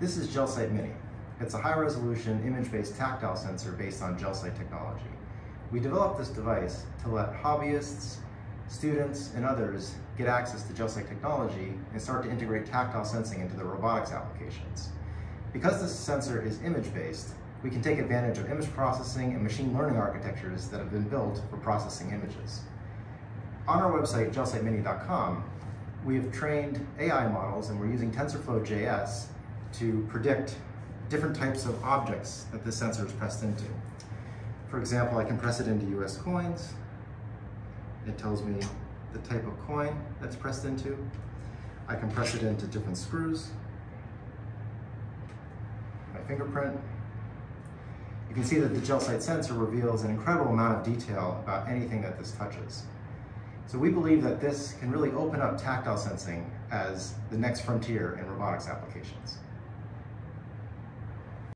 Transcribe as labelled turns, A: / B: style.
A: This is GelSight Mini. It's a high-resolution, image-based tactile sensor based on GelSight technology. We developed this device to let hobbyists, students, and others get access to GelSight technology and start to integrate tactile sensing into their robotics applications. Because this sensor is image-based, we can take advantage of image processing and machine learning architectures that have been built for processing images. On our website, gelsightmini.com, we have trained AI models and we're using TensorFlow JS to predict different types of objects that the sensor is pressed into. For example, I can press it into US coins. It tells me the type of coin that's pressed into. I can press it into different screws. My fingerprint. You can see that the GelSight sensor reveals an incredible amount of detail about anything that this touches. So we believe that this can really open up tactile sensing as the next frontier in robotics applications.